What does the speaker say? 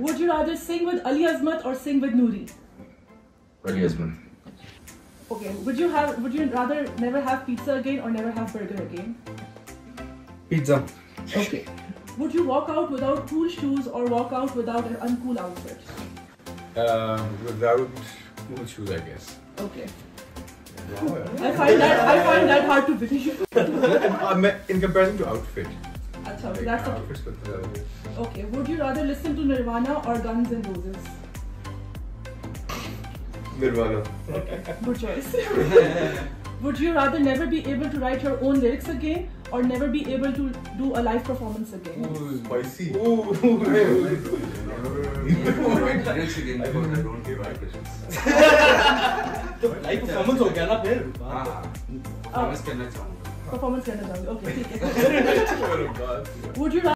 Would you rather sing with Ali Azmat or sing with Noori? Ali Azmat. Okay. Would you have? Would you rather never have pizza again or never have burger again? Pizza. Okay. Would you walk out without cool shoes or walk out without an uncool outfit? Um, without cool shoes, I guess. Okay. I find that I find that hard to believe. In comparison to outfit. अच्छा that's a, okay would you rather listen to nirvana or Guns N' Roses? Nirvana. Okay. Good choice. Would you rather never be able to write your own lyrics again or never be able to do a live performance again? Ooh, spicy. Ooh. lyrics again. I don't give vibrations तो live performance हो गया ना फिर? हाँ performance करना चाहूँगा. Performance करना चाहूँगा. Okay would you rather